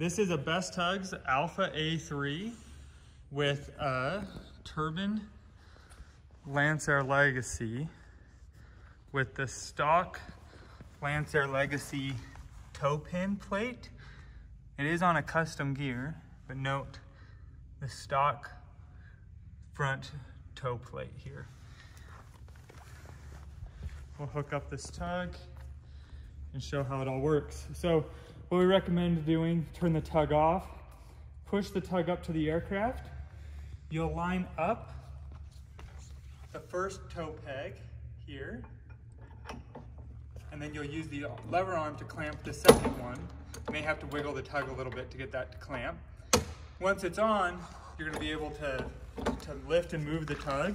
This is a Best Tugs Alpha A3 with a turbine Lancair Legacy with the stock Lancair Legacy toe pin plate. It is on a custom gear, but note the stock front toe plate here. We'll hook up this tug and show how it all works. So what we recommend doing, turn the tug off, push the tug up to the aircraft. You'll line up the first toe peg here, and then you'll use the lever arm to clamp the second one. You may have to wiggle the tug a little bit to get that to clamp. Once it's on, you're gonna be able to, to lift and move the tug.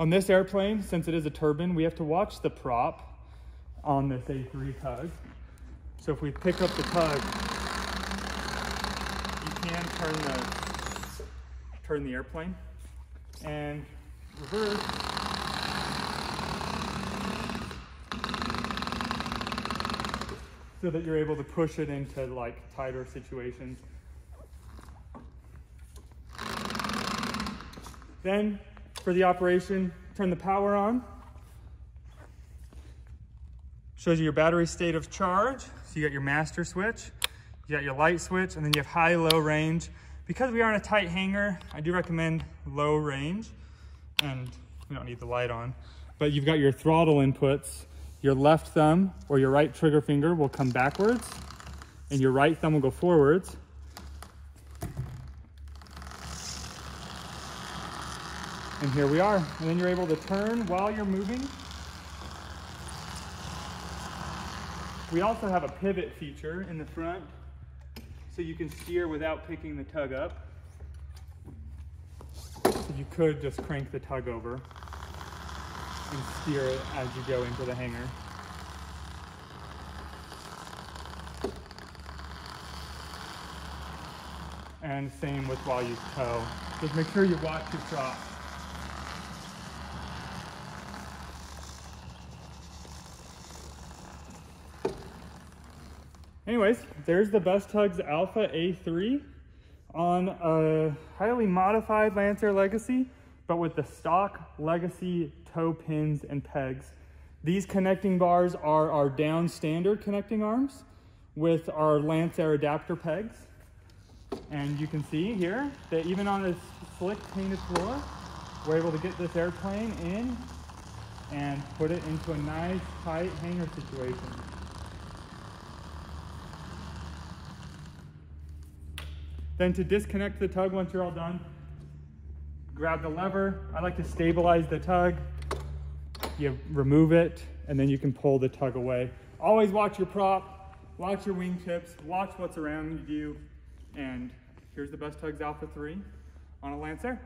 On this airplane, since it is a turbine, we have to watch the prop on this A3 tug. So if we pick up the tug, you can turn the turn the airplane and reverse. So that you're able to push it into like tighter situations. Then for the operation, turn the power on. Shows you your battery state of charge. So you got your master switch, you got your light switch, and then you have high, low range. Because we are in a tight hangar, I do recommend low range, and we don't need the light on. But you've got your throttle inputs. Your left thumb or your right trigger finger will come backwards, and your right thumb will go forwards. And here we are. And then you're able to turn while you're moving. We also have a pivot feature in the front so you can steer without picking the tug up. So you could just crank the tug over and steer it as you go into the hangar. And same with while you tow. Just make sure you watch your prop. Anyways, there's the Best Tugs Alpha A3 on a highly modified Lancair Legacy, but with the stock Legacy toe pins and pegs. These connecting bars are our down standard connecting arms with our Lancair adapter pegs. And you can see here that even on this slick painted floor, we're able to get this airplane in and put it into a nice tight hangar situation. Then to disconnect the tug once you're all done, grab the lever. I like to stabilize the tug. You remove it, and then you can pull the tug away. Always watch your prop, watch your wingtips, watch what's around you, and here's the Best Tugs Alpha 3 on a Lancair.